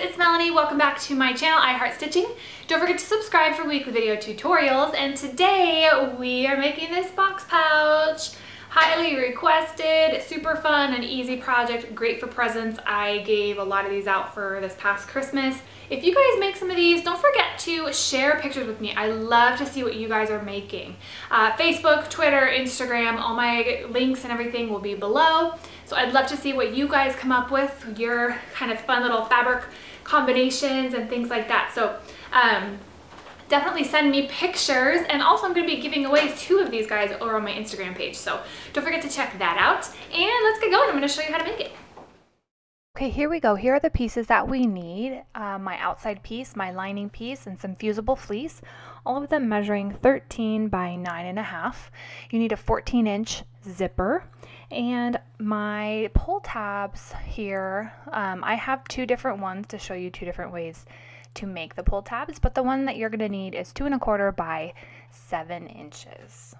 it's Melanie. Welcome back to my channel, I Heart Stitching. Don't forget to subscribe for weekly video tutorials. And today we are making this box pouch. Highly requested, super fun and easy project, great for presents. I gave a lot of these out for this past Christmas. If you guys make some of these, don't forget to share pictures with me. I love to see what you guys are making. Uh, Facebook, Twitter, Instagram, all my links and everything will be below. So I'd love to see what you guys come up with, your kind of fun little fabric combinations and things like that. So um, definitely send me pictures. And also I'm gonna be giving away two of these guys over on my Instagram page. So don't forget to check that out. And let's get going. I'm gonna show you how to make it. Okay, here we go. Here are the pieces that we need. Uh, my outside piece, my lining piece, and some fusible fleece. All of them measuring 13 by 9.5. You need a 14 inch zipper. And my pull tabs here, um, I have two different ones to show you two different ways to make the pull tabs, but the one that you're going to need is two and a quarter by seven inches.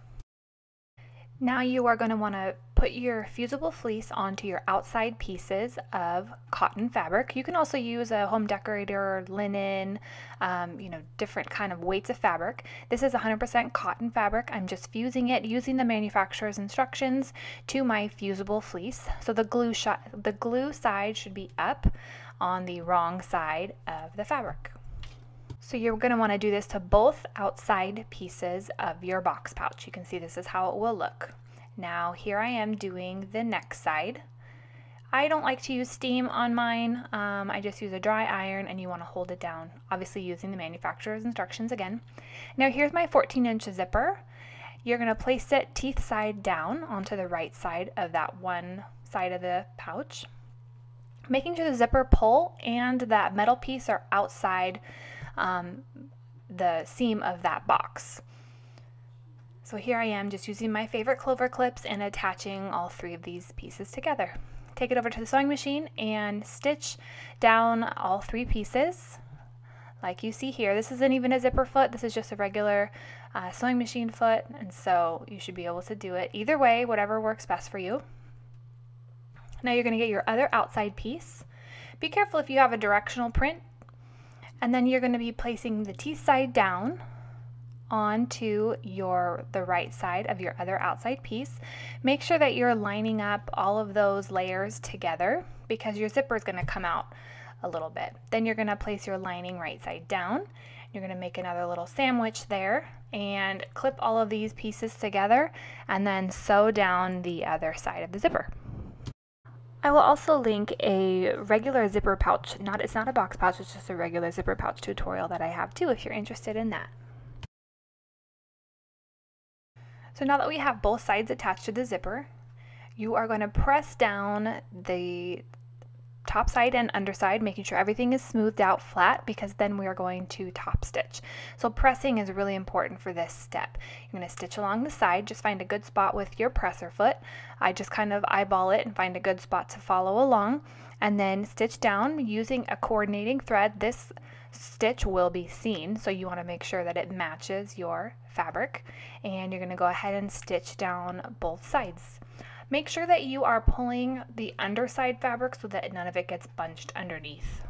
Now you are going to want to put your fusible fleece onto your outside pieces of cotton fabric. You can also use a home decorator, linen, um, you know, different kind of weights of fabric. This is 100% cotton fabric. I'm just fusing it using the manufacturer's instructions to my fusible fleece. So the glue, the glue side should be up on the wrong side of the fabric. So you're going to want to do this to both outside pieces of your box pouch. You can see this is how it will look. Now here I am doing the neck side. I don't like to use steam on mine. Um, I just use a dry iron and you want to hold it down, obviously using the manufacturer's instructions again. Now here's my 14 inch zipper. You're going to place it teeth side down onto the right side of that one side of the pouch. Making sure the zipper pull and that metal piece are outside um, the seam of that box. So here I am just using my favorite clover clips and attaching all three of these pieces together. Take it over to the sewing machine and stitch down all three pieces like you see here. This isn't even a zipper foot, this is just a regular uh, sewing machine foot and so you should be able to do it either way, whatever works best for you. Now you're going to get your other outside piece. Be careful if you have a directional print and then you're going to be placing the teeth side down onto your the right side of your other outside piece. Make sure that you're lining up all of those layers together because your zipper is going to come out a little bit. Then you're going to place your lining right side down. You're going to make another little sandwich there and clip all of these pieces together and then sew down the other side of the zipper. I will also link a regular zipper pouch, not it's not a box pouch, it's just a regular zipper pouch tutorial that I have too if you're interested in that. So now that we have both sides attached to the zipper, you are going to press down the top side and underside, making sure everything is smoothed out flat because then we are going to top stitch. So pressing is really important for this step. You're going to stitch along the side, just find a good spot with your presser foot. I just kind of eyeball it and find a good spot to follow along and then stitch down using a coordinating thread. This stitch will be seen, so you want to make sure that it matches your fabric and you're going to go ahead and stitch down both sides. Make sure that you are pulling the underside fabric so that none of it gets bunched underneath.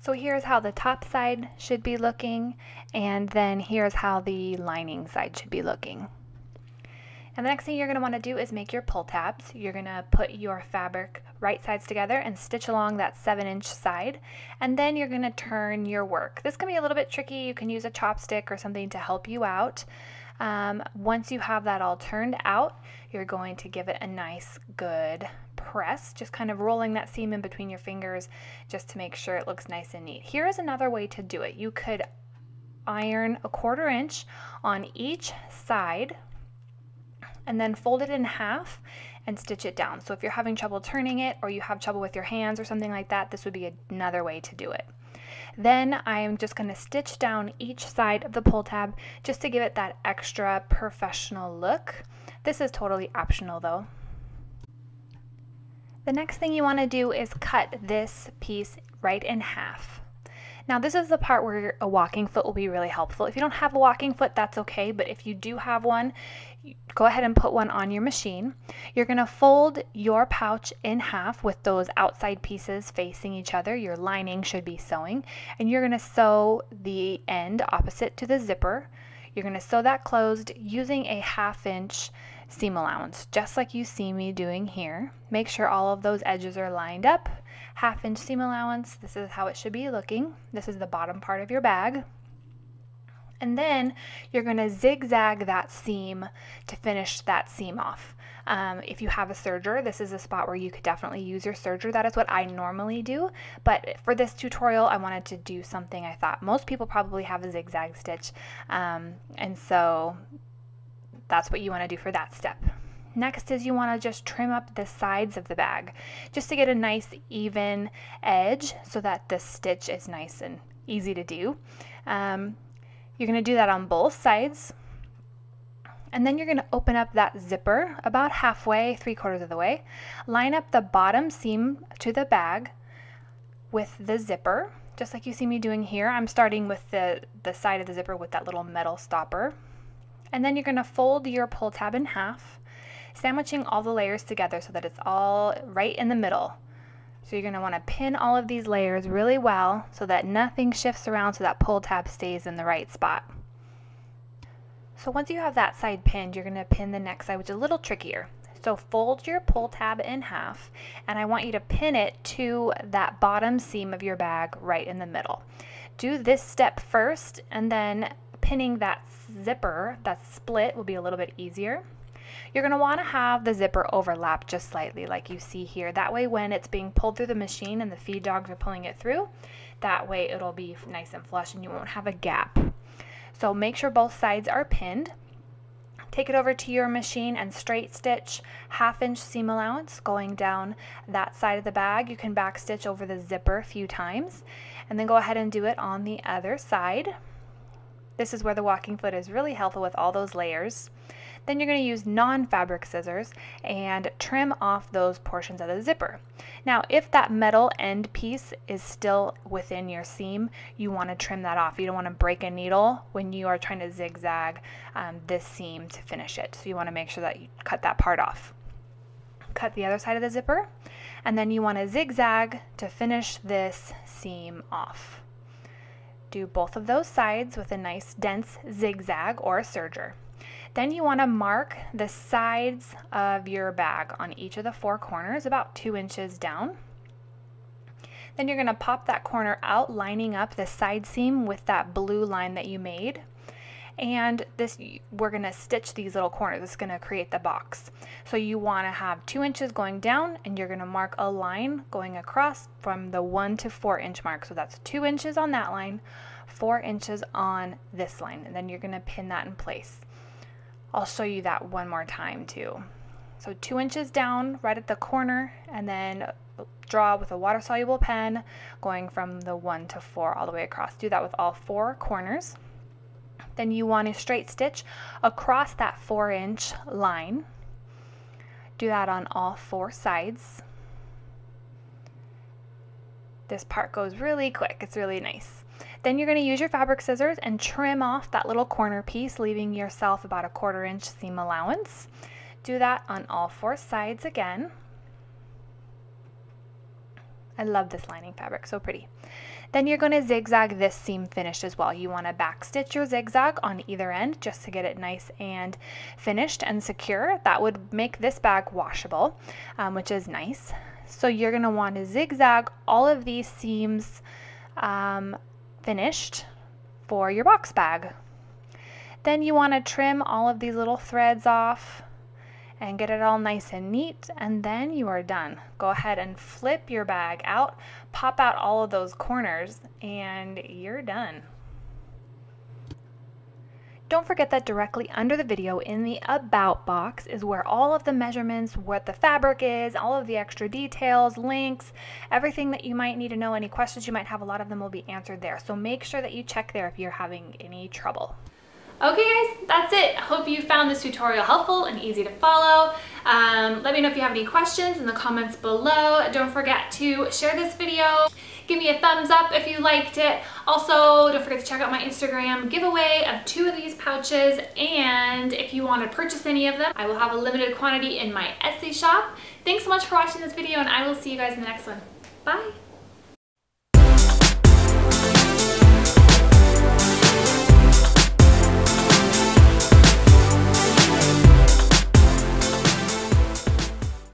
So here's how the top side should be looking and then here's how the lining side should be looking. And the next thing you're going to want to do is make your pull tabs. You're going to put your fabric right sides together and stitch along that 7 inch side. And then you're going to turn your work. This can be a little bit tricky. You can use a chopstick or something to help you out. Um, once you have that all turned out, you're going to give it a nice good press, just kind of rolling that seam in between your fingers just to make sure it looks nice and neat. Here is another way to do it. You could iron a quarter inch on each side and then fold it in half and stitch it down. So if you're having trouble turning it or you have trouble with your hands or something like that, this would be another way to do it. Then I'm just going to stitch down each side of the pull tab just to give it that extra professional look. This is totally optional though. The next thing you want to do is cut this piece right in half. Now this is the part where a walking foot will be really helpful. If you don't have a walking foot, that's okay, but if you do have one, go ahead and put one on your machine. You're gonna fold your pouch in half with those outside pieces facing each other. Your lining should be sewing, and you're gonna sew the end opposite to the zipper. You're gonna sew that closed using a half inch seam allowance, just like you see me doing here. Make sure all of those edges are lined up. Half inch seam allowance, this is how it should be looking. This is the bottom part of your bag. And then you're gonna zigzag that seam to finish that seam off. Um, if you have a serger, this is a spot where you could definitely use your serger. That is what I normally do. But for this tutorial, I wanted to do something I thought most people probably have a zigzag stitch. Um, and so that's what you want to do for that step. Next is you want to just trim up the sides of the bag just to get a nice even edge so that the stitch is nice and easy to do. Um, you're going to do that on both sides. And then you're going to open up that zipper about halfway, three quarters of the way. Line up the bottom seam to the bag with the zipper, just like you see me doing here. I'm starting with the, the side of the zipper with that little metal stopper. And then you're going to fold your pull tab in half, sandwiching all the layers together so that it's all right in the middle. So you're going to want to pin all of these layers really well so that nothing shifts around so that pull tab stays in the right spot. So once you have that side pinned, you're going to pin the next side, which is a little trickier. So fold your pull tab in half and I want you to pin it to that bottom seam of your bag right in the middle. Do this step first and then pinning that zipper, that split will be a little bit easier. You're going to want to have the zipper overlap just slightly like you see here. That way when it's being pulled through the machine and the feed dogs are pulling it through, that way it'll be nice and flush and you won't have a gap. So make sure both sides are pinned. Take it over to your machine and straight stitch half inch seam allowance going down that side of the bag. You can back stitch over the zipper a few times and then go ahead and do it on the other side. This is where the walking foot is really helpful with all those layers. Then you're going to use non-fabric scissors and trim off those portions of the zipper. Now, if that metal end piece is still within your seam, you want to trim that off. You don't want to break a needle when you are trying to zigzag um, this seam to finish it. So you want to make sure that you cut that part off. Cut the other side of the zipper, and then you want to zigzag to finish this seam off. Do both of those sides with a nice dense zigzag or a serger. Then you want to mark the sides of your bag on each of the four corners about two inches down. Then you're going to pop that corner out, lining up the side seam with that blue line that you made. And this we're going to stitch these little corners it's going to create the box. So you want to have two inches going down and you're going to mark a line going across from the one to four inch mark. So that's two inches on that line four inches on this line and then you're going to pin that in place I'll show you that one more time too so two inches down right at the corner and then draw with a water soluble pen going from the one to four all the way across do that with all four corners then you want to straight stitch across that four inch line. Do that on all four sides. This part goes really quick, it's really nice. Then you're going to use your fabric scissors and trim off that little corner piece, leaving yourself about a quarter inch seam allowance. Do that on all four sides again. I love this lining fabric, so pretty. Then you're going to zigzag this seam finish as well. You want to back stitch your zigzag on either end just to get it nice and finished and secure. That would make this bag washable, um, which is nice. So you're going to want to zigzag all of these seams um, finished for your box bag. Then you want to trim all of these little threads off and get it all nice and neat and then you are done. Go ahead and flip your bag out, pop out all of those corners and you're done. Don't forget that directly under the video in the About box is where all of the measurements, what the fabric is, all of the extra details, links, everything that you might need to know, any questions you might have, a lot of them will be answered there. So make sure that you check there if you're having any trouble. Okay guys, that's it. I hope you found this tutorial helpful and easy to follow. Um, let me know if you have any questions in the comments below. Don't forget to share this video, Give me a thumbs up if you liked it. Also, don't forget to check out my Instagram giveaway of two of these pouches. And if you want to purchase any of them, I will have a limited quantity in my Etsy shop. Thanks so much for watching this video and I will see you guys in the next one. Bye.